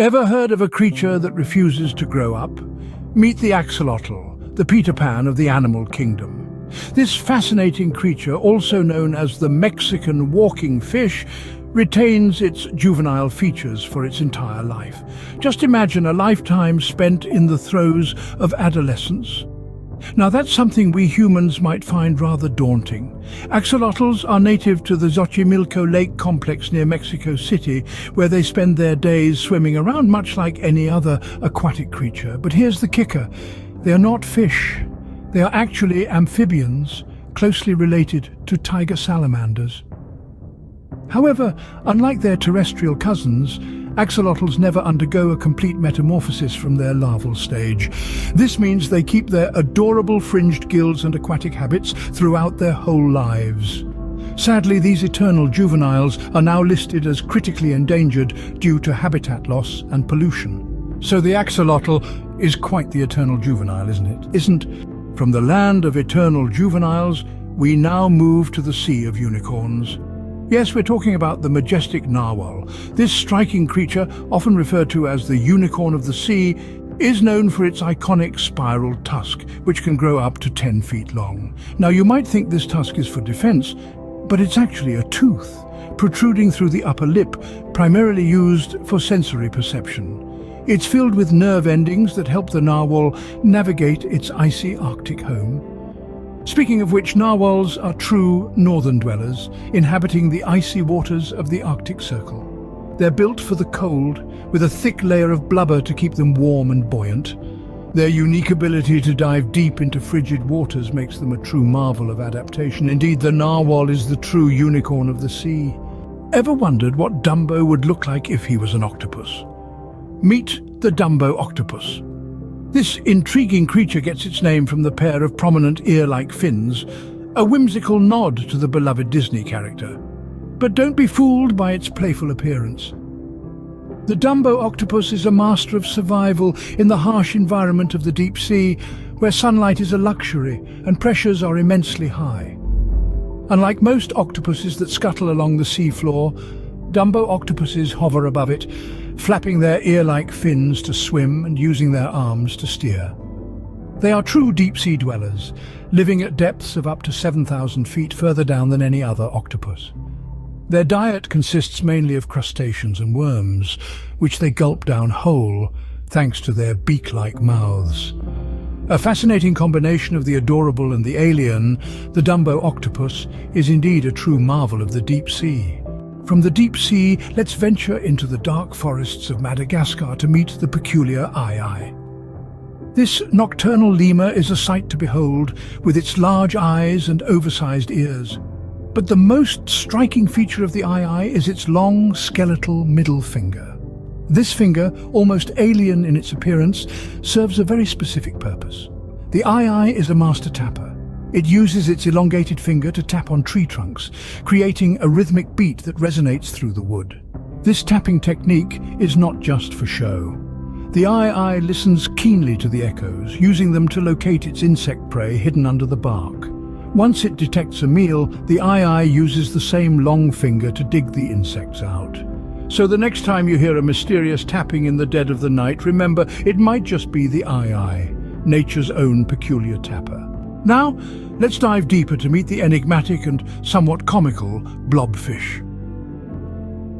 Ever heard of a creature that refuses to grow up? Meet the axolotl, the Peter Pan of the animal kingdom. This fascinating creature, also known as the Mexican walking fish, retains its juvenile features for its entire life. Just imagine a lifetime spent in the throes of adolescence. Now that's something we humans might find rather daunting. Axolotls are native to the Xochimilco Lake complex near Mexico City, where they spend their days swimming around much like any other aquatic creature. But here's the kicker. They are not fish. They are actually amphibians, closely related to tiger salamanders. However, unlike their terrestrial cousins, axolotls never undergo a complete metamorphosis from their larval stage. This means they keep their adorable fringed gills and aquatic habits throughout their whole lives. Sadly, these eternal juveniles are now listed as critically endangered due to habitat loss and pollution. So the axolotl is quite the eternal juvenile, isn't it? Isn't from the land of eternal juveniles, we now move to the sea of unicorns. Yes, we're talking about the majestic narwhal. This striking creature, often referred to as the unicorn of the sea, is known for its iconic spiral tusk, which can grow up to 10 feet long. Now, you might think this tusk is for defense, but it's actually a tooth, protruding through the upper lip, primarily used for sensory perception. It's filled with nerve endings that help the narwhal navigate its icy Arctic home. Speaking of which, narwhals are true northern dwellers, inhabiting the icy waters of the Arctic Circle. They're built for the cold, with a thick layer of blubber to keep them warm and buoyant. Their unique ability to dive deep into frigid waters makes them a true marvel of adaptation. Indeed, the narwhal is the true unicorn of the sea. Ever wondered what Dumbo would look like if he was an octopus? Meet the Dumbo octopus. This intriguing creature gets its name from the pair of prominent ear-like fins, a whimsical nod to the beloved Disney character. But don't be fooled by its playful appearance. The Dumbo octopus is a master of survival in the harsh environment of the deep sea, where sunlight is a luxury and pressures are immensely high. Unlike most octopuses that scuttle along the seafloor, Dumbo octopuses hover above it, flapping their ear-like fins to swim and using their arms to steer. They are true deep-sea dwellers, living at depths of up to 7,000 feet further down than any other octopus. Their diet consists mainly of crustaceans and worms, which they gulp down whole, thanks to their beak-like mouths. A fascinating combination of the adorable and the alien, the Dumbo octopus is indeed a true marvel of the deep sea. From the deep sea, let's venture into the dark forests of Madagascar to meet the peculiar aye-aye. This nocturnal lemur is a sight to behold, with its large eyes and oversized ears. But the most striking feature of the aye-aye is its long, skeletal middle finger. This finger, almost alien in its appearance, serves a very specific purpose. The aye-aye is a master tapper, it uses its elongated finger to tap on tree trunks, creating a rhythmic beat that resonates through the wood. This tapping technique is not just for show. The aye-aye listens keenly to the echoes, using them to locate its insect prey hidden under the bark. Once it detects a meal, the aye-aye uses the same long finger to dig the insects out. So the next time you hear a mysterious tapping in the dead of the night, remember it might just be the aye-aye, nature's own peculiar tapper. Now, let's dive deeper to meet the enigmatic and somewhat comical blobfish.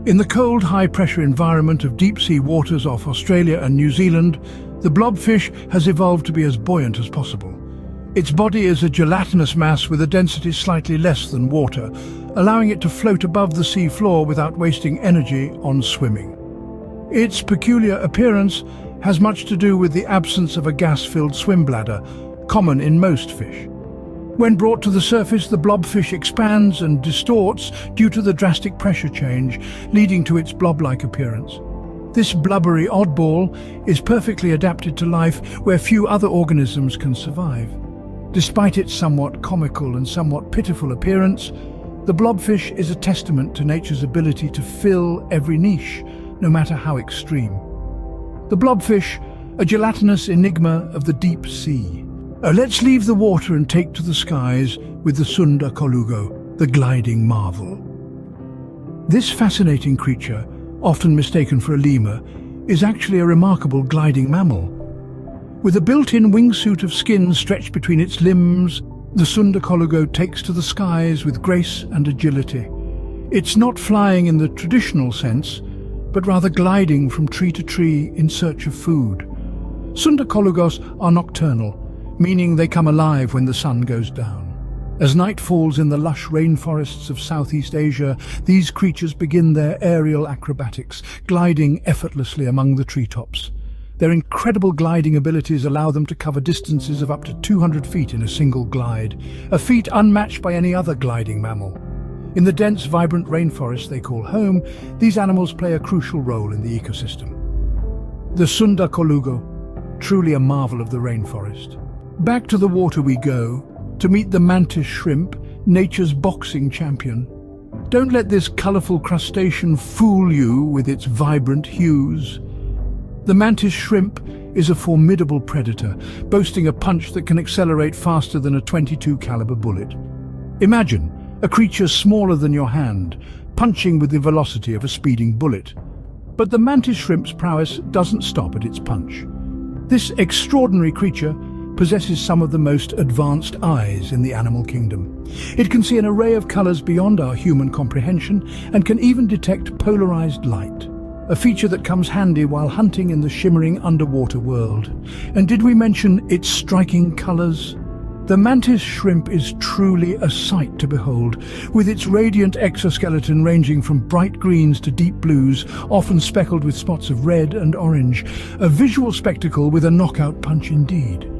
In the cold, high-pressure environment of deep-sea waters off Australia and New Zealand, the blobfish has evolved to be as buoyant as possible. Its body is a gelatinous mass with a density slightly less than water, allowing it to float above the sea floor without wasting energy on swimming. Its peculiar appearance has much to do with the absence of a gas-filled swim bladder, common in most fish. When brought to the surface, the blobfish expands and distorts due to the drastic pressure change, leading to its blob-like appearance. This blubbery oddball is perfectly adapted to life where few other organisms can survive. Despite its somewhat comical and somewhat pitiful appearance, the blobfish is a testament to nature's ability to fill every niche, no matter how extreme. The blobfish, a gelatinous enigma of the deep sea. Uh, let's leave the water and take to the skies with the Sunda Colugo, the gliding marvel. This fascinating creature, often mistaken for a lemur, is actually a remarkable gliding mammal. With a built-in wingsuit of skin stretched between its limbs, the Sunda Colugo takes to the skies with grace and agility. It's not flying in the traditional sense, but rather gliding from tree to tree in search of food. Sunda colugos are nocturnal, meaning they come alive when the sun goes down. As night falls in the lush rainforests of Southeast Asia, these creatures begin their aerial acrobatics, gliding effortlessly among the treetops. Their incredible gliding abilities allow them to cover distances of up to 200 feet in a single glide, a feat unmatched by any other gliding mammal. In the dense, vibrant rainforest they call home, these animals play a crucial role in the ecosystem. The Sunda Colugo, truly a marvel of the rainforest. Back to the water we go, to meet the mantis shrimp, nature's boxing champion. Don't let this colourful crustacean fool you with its vibrant hues. The mantis shrimp is a formidable predator, boasting a punch that can accelerate faster than a 22 caliber bullet. Imagine a creature smaller than your hand, punching with the velocity of a speeding bullet. But the mantis shrimp's prowess doesn't stop at its punch. This extraordinary creature possesses some of the most advanced eyes in the animal kingdom. It can see an array of colours beyond our human comprehension and can even detect polarised light, a feature that comes handy while hunting in the shimmering underwater world. And did we mention its striking colours? The mantis shrimp is truly a sight to behold, with its radiant exoskeleton ranging from bright greens to deep blues, often speckled with spots of red and orange, a visual spectacle with a knockout punch indeed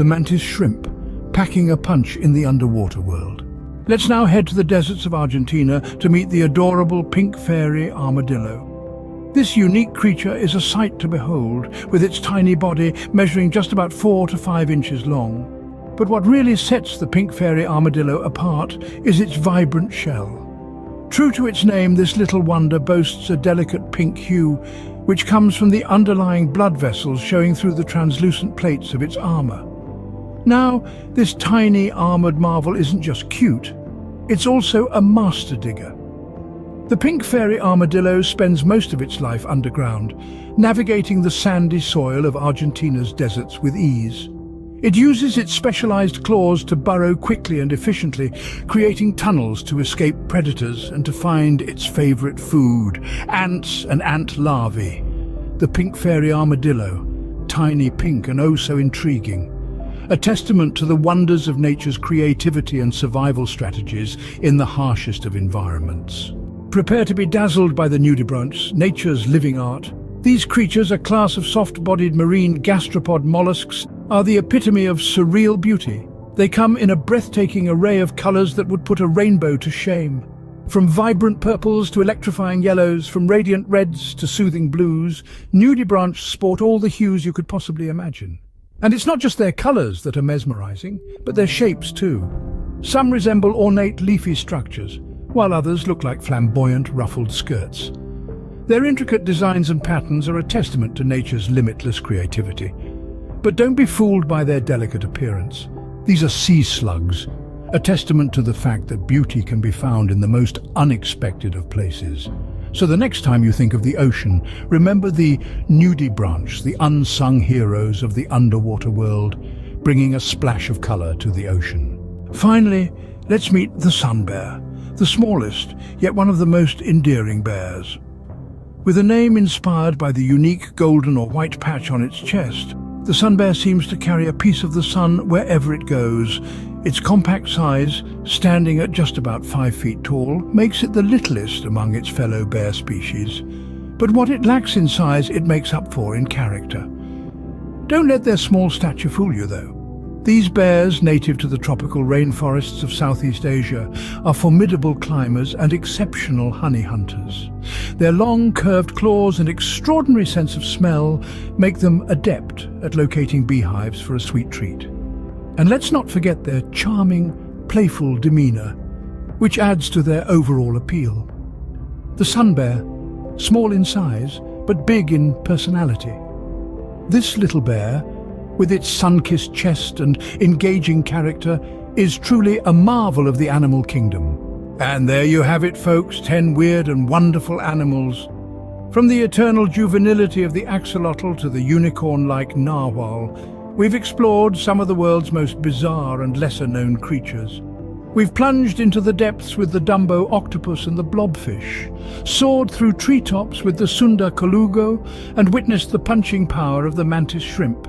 the mantis shrimp, packing a punch in the underwater world. Let's now head to the deserts of Argentina to meet the adorable pink fairy armadillo. This unique creature is a sight to behold, with its tiny body measuring just about four to five inches long. But what really sets the pink fairy armadillo apart is its vibrant shell. True to its name, this little wonder boasts a delicate pink hue, which comes from the underlying blood vessels showing through the translucent plates of its armour. Now, this tiny armoured marvel isn't just cute, it's also a master digger. The pink fairy armadillo spends most of its life underground, navigating the sandy soil of Argentina's deserts with ease. It uses its specialized claws to burrow quickly and efficiently, creating tunnels to escape predators and to find its favorite food, ants and ant larvae. The pink fairy armadillo, tiny, pink and oh so intriguing a testament to the wonders of nature's creativity and survival strategies in the harshest of environments. Prepare to be dazzled by the nudibranchs, nature's living art. These creatures, a class of soft-bodied marine gastropod mollusks, are the epitome of surreal beauty. They come in a breathtaking array of colours that would put a rainbow to shame. From vibrant purples to electrifying yellows, from radiant reds to soothing blues, nudibranchs sport all the hues you could possibly imagine. And it's not just their colours that are mesmerising, but their shapes too. Some resemble ornate leafy structures, while others look like flamboyant ruffled skirts. Their intricate designs and patterns are a testament to nature's limitless creativity. But don't be fooled by their delicate appearance. These are sea slugs, a testament to the fact that beauty can be found in the most unexpected of places. So the next time you think of the ocean, remember the nudibranch, the unsung heroes of the underwater world, bringing a splash of colour to the ocean. Finally, let's meet the sun bear, the smallest, yet one of the most endearing bears. With a name inspired by the unique golden or white patch on its chest, the sun bear seems to carry a piece of the sun wherever it goes, its compact size, standing at just about five feet tall, makes it the littlest among its fellow bear species. But what it lacks in size, it makes up for in character. Don't let their small stature fool you, though. These bears, native to the tropical rainforests of Southeast Asia, are formidable climbers and exceptional honey hunters. Their long, curved claws and extraordinary sense of smell make them adept at locating beehives for a sweet treat. And let's not forget their charming, playful demeanour, which adds to their overall appeal. The sun bear, small in size, but big in personality. This little bear, with its sun-kissed chest and engaging character, is truly a marvel of the animal kingdom. And there you have it, folks, 10 weird and wonderful animals From the eternal juvenility of the axolotl to the unicorn-like narwhal, we've explored some of the world's most bizarre and lesser-known creatures. We've plunged into the depths with the Dumbo octopus and the blobfish, soared through treetops with the Sunda colugo, and witnessed the punching power of the mantis shrimp.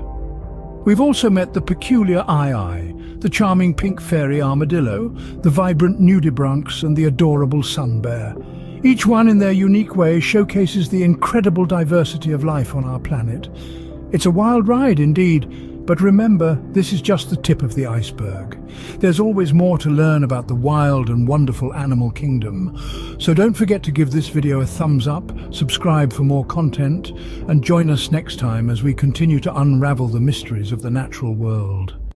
We've also met the peculiar aye-aye, the charming pink fairy armadillo, the vibrant nudibranchs and the adorable sun bear. Each one in their unique way showcases the incredible diversity of life on our planet. It's a wild ride indeed, but remember, this is just the tip of the iceberg. There's always more to learn about the wild and wonderful animal kingdom. So don't forget to give this video a thumbs up, subscribe for more content, and join us next time as we continue to unravel the mysteries of the natural world.